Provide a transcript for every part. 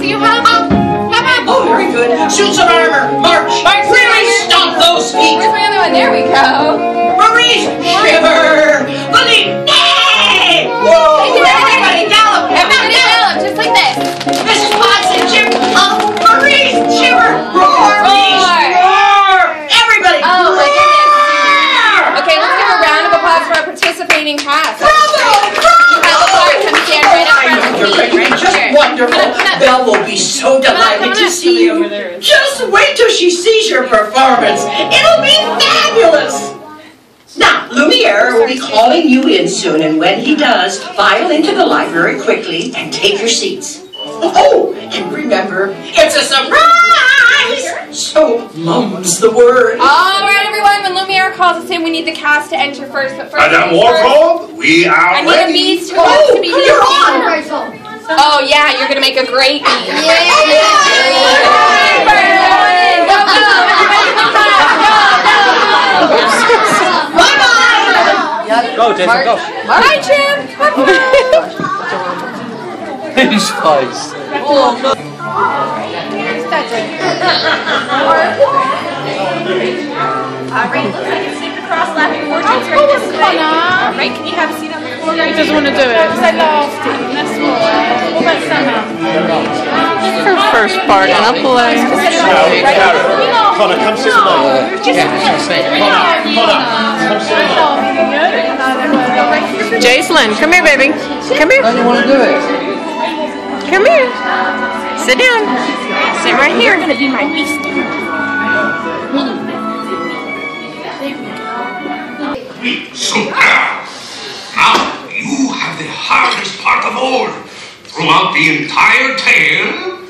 So you help me. Help me. Oh, very good. Suits of armor, march. Really stomp those feet. Where's my other one? There we go. Come on, come on. Belle will be so delighted to see you. Just wait till she sees your performance. It'll be fabulous. Now, Lumiere will be calling you in soon, and when he does, file into the library quickly and take your seats. Oh, and remember, it's a surprise! So, mum's the word. All right, everyone. When Lumiere calls us in, we need the cast to enter first. But first, Madame things first, Wardrobe, we are I need a beast who wants to be you're on! Oh yeah, you're gonna make a great beast. Yeah. Go Jason, go. Hi, Jim. He's spice. Alright, looks like it's Santa Cross laughing fortunes right this way. Alright, can you have a seat on the floor? He doesn't want to do it because I laughed it. and That's Santa? Her first part, and I'm playing. Connor, come sit down. Jacelyn, come here, baby. Come here. You want to do it? Come here. Sit down. Sit right here. gonna be my beast. So Throughout the entire tale,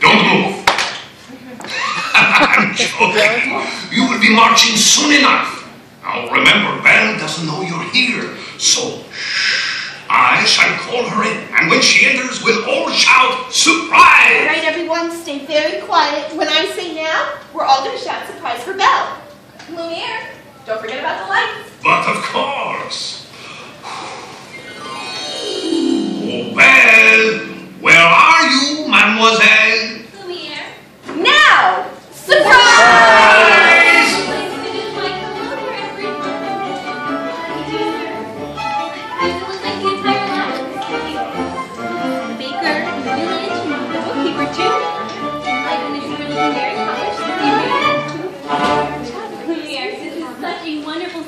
don't move. I'm joking. You will be marching soon enough. Now remember, Belle doesn't know you're here, so shh. I shall call her in, and when she enters, we'll all shout surprise. All right, everyone, stay very quiet. When I say now, we're all going to shout surprise for Belle. Lumiere, don't forget about the lights.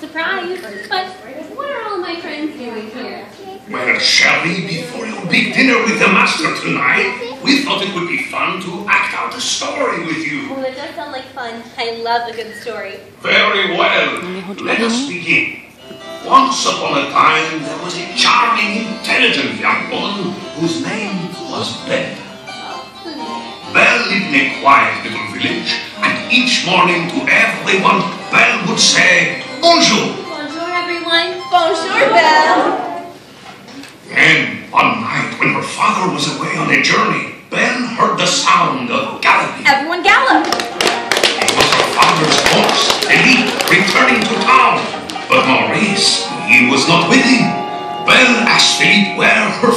Surprise! But what are all my friends doing here? Well, Shelley, before your big dinner with the master tonight, we thought it would be fun to act out a story with you. Oh, that does sound like fun. I love a good story. Very well. Let us begin. Once upon a time, there was a charming, intelligent young woman whose name was Belle. Village, and each morning to everyone, Belle would say, Bonjour. Bonjour, everyone. Bonjour, Belle. Then, one night, when her father was away on a journey, Belle heard the sound of galloping. Everyone gallop. It was her father's horse, Philippe, returning to town. But Maurice, he was not with him. Belle asked Philippe where her